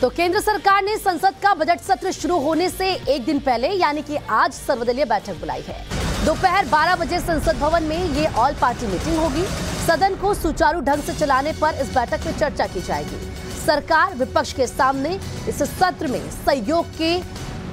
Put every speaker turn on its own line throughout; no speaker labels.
तो केंद्र सरकार ने संसद का बजट सत्र शुरू होने से एक दिन पहले, यानी कि आज सर्वदलीय बैठक बुलाई है। दोपहर 12 बजे संसद भवन में ये ऑल पार्टी मीटिंग होगी। सदन को सुचारू ढंग से चलाने पर इस बैठक में चर्चा की जाएगी। सरकार विपक्ष के सामने इस सत्र में सहयोग के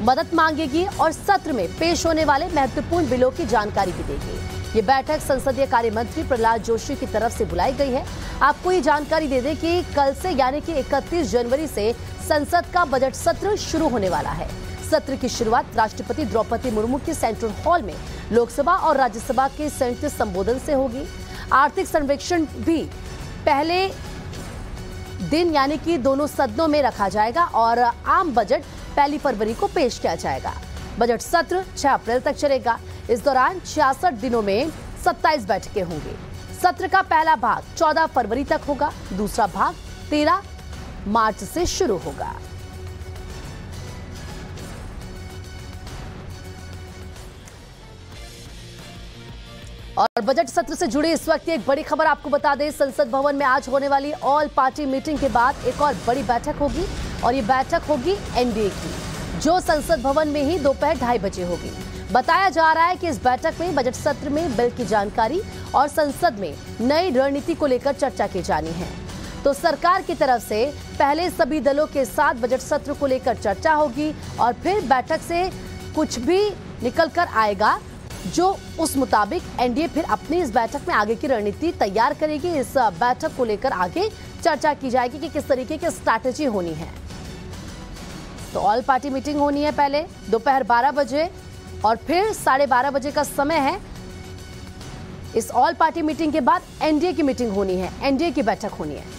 मदद मांगेगी और सत्र में पेश होने वाले महत्वपूर्ण बिलों की जानकारी भी देगी। ये बैठक संसदीय कार्य मंत्री प्रहलाद जोशी की तरफ़ से बुलाई गई है। आपको ये जानकारी दे दें कि कल से, यानी कि 31 जनवरी से संसद का बजट सत्र शुरू होने वाला है। सत्र की शुरुआत राष्ट्रपति द्रौपदी मुर्मू के सेंट्रल हॉल में लोकसभा और राज्यसभा के संयुक्त संबोधन से होगी। आर्थिक सर्वेक्षण भी पहले दिन यानी कि दोनों सदनों में रखा जाएगा और आम बजट पहली फरवरी को पेश किया जाएगा। बजट सत्र 6 अप्रैल तक चलेगा। इस दौरान छियासठ दिनों में 27 बैठकें होंगी। सत्र का पहला भाग 14 फरवरी तक होगा। दूसरा भाग 13 मार्च से शुरू होगा। और बजट सत्र से जुड़ी इस वक्त एक बड़ी खबर आपको बता दें, संसद भवन में आज होने वाली ऑल पार्टी मीटिंग के बाद एक और बड़ी बैठक होगी, और ये बैठक होगी एनडीए की, जो संसद भवन में ही दोपहर ढाई बजे होगी। बताया जा रहा है कि इस बैठक में बजट सत्र में बिल की जानकारी और संसद में नई रणनीति को लेकर चर्चा की जानी है। तो सरकार की तरफ़ से पहले सभी दलों के साथ बजट सत्र को लेकर चर्चा होगी और फिर बैठक से कुछ भी निकल कर आएगा, जो उस मुताबिक एनडीए फिर अपनी इस बैठक में आगे की रणनीति तैयार करेगी। इस बैठक को लेकर आगे चर्चा की जाएगी कि किस तरीके की स्ट्रैटेजी होनी है। तो ऑल पार्टी मीटिंग होनी है पहले, दोपहर 12 बजे और फिर साढ़े बारह बजे का समय है। इस ऑल पार्टी मीटिंग के बाद एनडीए की मीटिंग होनी है, एनडीए की बैठक होनी है।